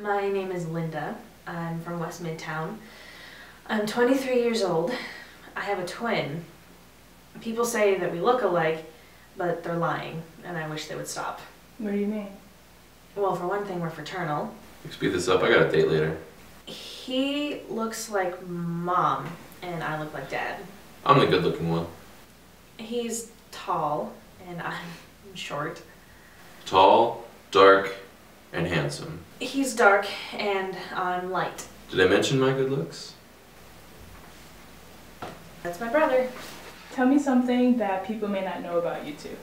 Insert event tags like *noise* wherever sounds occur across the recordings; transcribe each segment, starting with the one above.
My name is Linda. I'm from West Midtown. I'm 23 years old. I have a twin. People say that we look alike, but they're lying, and I wish they would stop. What do you mean? Well, for one thing, we're fraternal. You Speed this up, I got a date later. He looks like mom, and I look like dad. I'm the good looking one. He's tall, and I'm short. Tall, dark, and handsome. He's dark, and I'm light. Did I mention my good looks? That's my brother. Tell me something that people may not know about you two.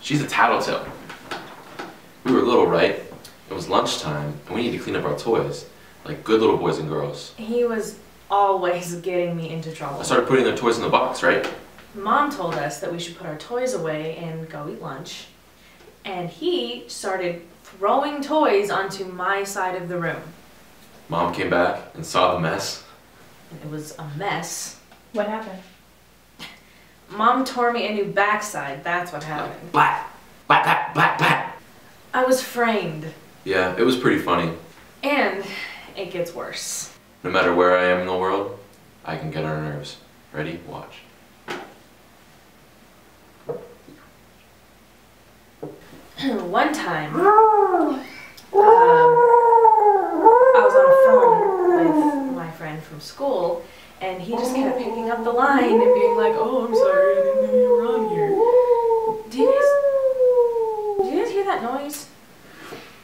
She's a tattletale. We were little, right? It was lunchtime, and we need to clean up our toys, like good little boys and girls. He was always getting me into trouble. I started putting their toys in the box, right? Mom told us that we should put our toys away and go eat lunch. And he started throwing toys onto my side of the room. Mom came back and saw the mess. It was a mess. What happened? *laughs* Mom tore me a new backside. That's what happened. Black, black, black, black, black. I was framed. Yeah, it was pretty funny. And it gets worse. No matter where I am in the world, I can get on her nerves. Ready? Watch. One time, *gasps* um, I was on a phone with my friend from school, and he just kept picking up the line and being like, "Oh, I'm sorry, I didn't know you were on here." Do you guys, do you guys hear that noise?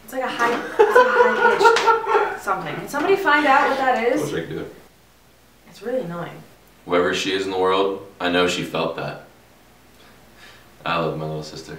It's like a high, it's like a high pitched something. Can somebody find out what that is? I is? wish I could do it. It's really annoying. Wherever she is in the world, I know she felt that. I love my little sister.